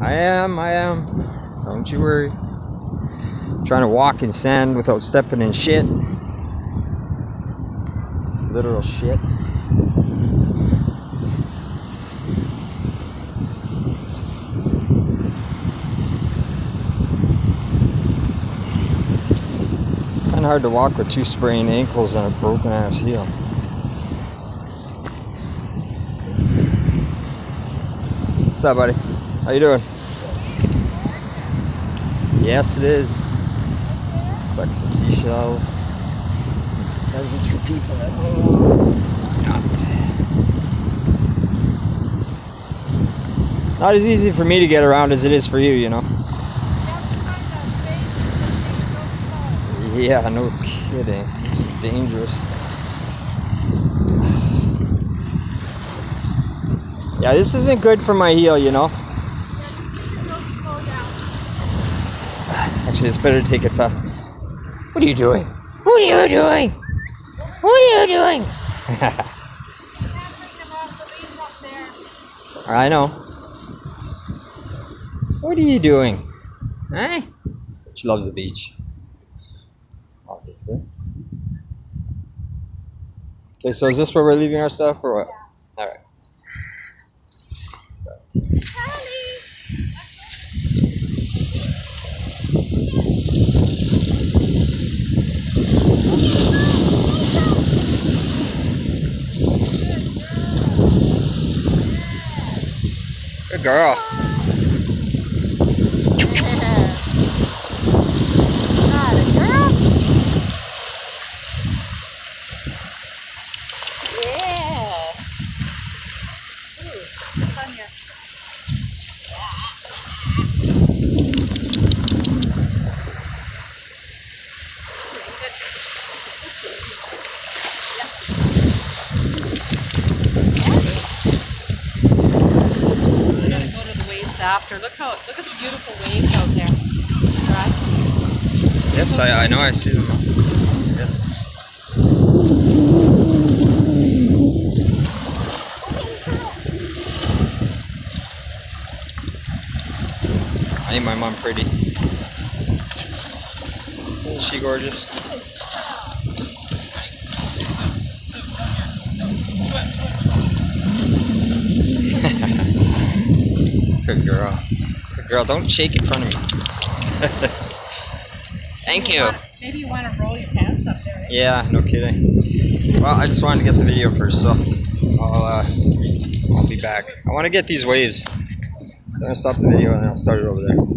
I am, I am. Don't you worry. trying to walk in sand without stepping in shit. Literal shit. Kind of hard to walk with two sprained ankles and a broken ass heel. What's up, buddy? How you doing? Yes, it is. Collect some seashells. And some presents for people. Not. Not as easy for me to get around as it is for you, you know. Yeah, no kidding. This is dangerous. Yeah, this isn't good for my heel, you know. Actually, it's better to take it fast. What are you doing? What are you doing? What are you doing? I know. What are you doing? Hey? She loves the beach. Obviously. Okay, so is this where we're leaving our stuff or what? Good girl. We're gonna go to the waves after. Look how look at the beautiful waves out there. Right? Yes, I, I know I see them. Yeah. Ain't my mom pretty? Is she gorgeous? Good girl. Good girl. Don't shake in front of me. Thank you. Maybe you want to roll your pants up there. Yeah, no kidding. Well, I just wanted to get the video first, so I'll uh, I'll be back. I want to get these waves. So I'm gonna stop the video and I'll start it over there.